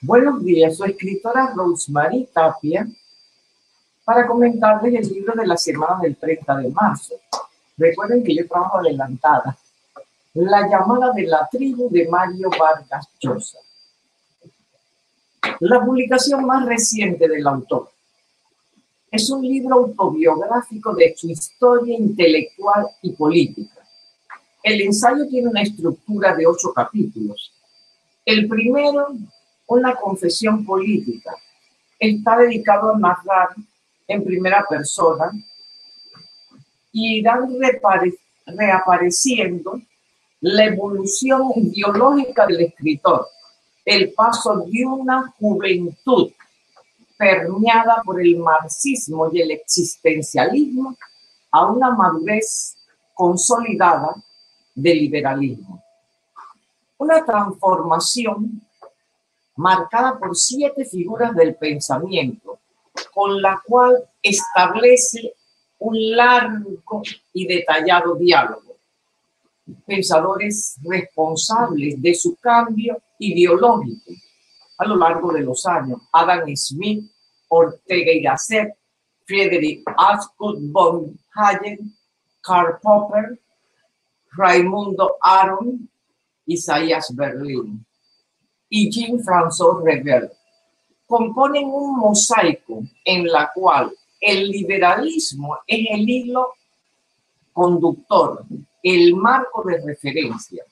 Buenos días, soy escritora Rosemary Tapia para comentarles el libro de la semana del 30 de marzo. Recuerden que yo trabajo adelantada. La llamada de la tribu de Mario Vargas Llosa. La publicación más reciente del autor es un libro autobiográfico de su historia intelectual y política. El ensayo tiene una estructura de ocho capítulos. El primero, una confesión política, está dedicado a narrar en primera persona y irán reapareciendo la evolución ideológica del escritor, el paso de una juventud permeada por el marxismo y el existencialismo a una madurez consolidada del liberalismo. Una transformación marcada por siete figuras del pensamiento, con la cual establece un largo y detallado diálogo. Pensadores responsables de su cambio ideológico a lo largo de los años. Adam Smith, Ortega y Gasset, Friedrich Ascot von Hagen, Karl Popper, Raimundo Aron, Isaías Berlin y Jean-François Revel componen un mosaico en la cual el liberalismo es el hilo conductor, el marco de referencia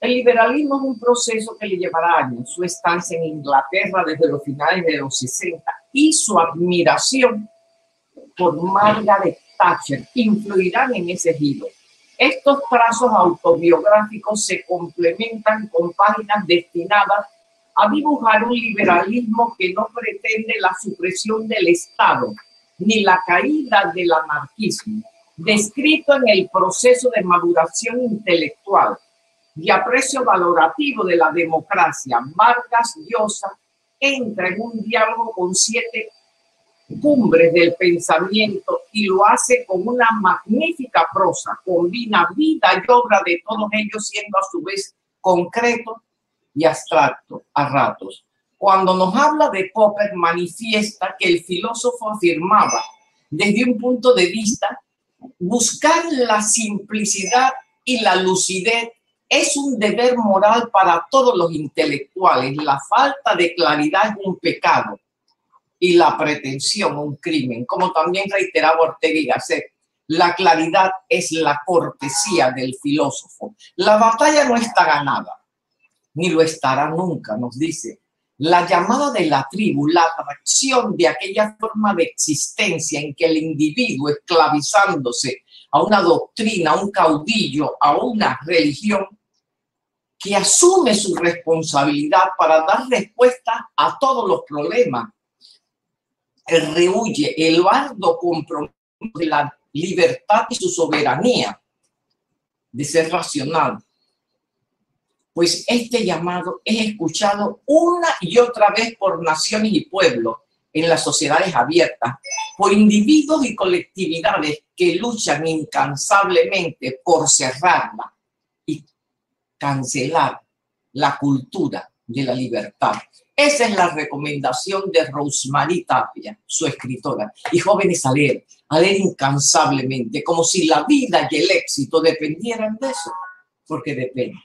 el liberalismo es un proceso que le llevará años. Su estancia en Inglaterra desde los finales de los 60 y su admiración por Margaret Thatcher influirán en ese giro. Estos trazos autobiográficos se complementan con páginas destinadas a dibujar un liberalismo que no pretende la supresión del Estado ni la caída del anarquismo, descrito en el proceso de maduración intelectual y aprecio valorativo de la democracia, Vargas Llosa entra en un diálogo con siete cumbres del pensamiento y lo hace con una magnífica prosa, combina vida y obra de todos ellos siendo a su vez concreto y abstracto a ratos. Cuando nos habla de Popper manifiesta que el filósofo afirmaba desde un punto de vista buscar la simplicidad y la lucidez es un deber moral para todos los intelectuales. La falta de claridad es un pecado y la pretensión un crimen, como también reiteraba Ortega y Gasset. La claridad es la cortesía del filósofo. La batalla no está ganada, ni lo estará nunca, nos dice. La llamada de la tribu, la atracción de aquella forma de existencia en que el individuo, esclavizándose a una doctrina, a un caudillo, a una religión, que asume su responsabilidad para dar respuesta a todos los problemas. Rehuye el bardo compromiso de la libertad y su soberanía, de ser racional. Pues este llamado es escuchado una y otra vez por naciones y pueblos en las sociedades abiertas, por individuos y colectividades que luchan incansablemente por cerrarla cancelar la cultura de la libertad. Esa es la recomendación de Rosemary Tapia, su escritora. Y jóvenes a leer, a leer incansablemente, como si la vida y el éxito dependieran de eso, porque depende.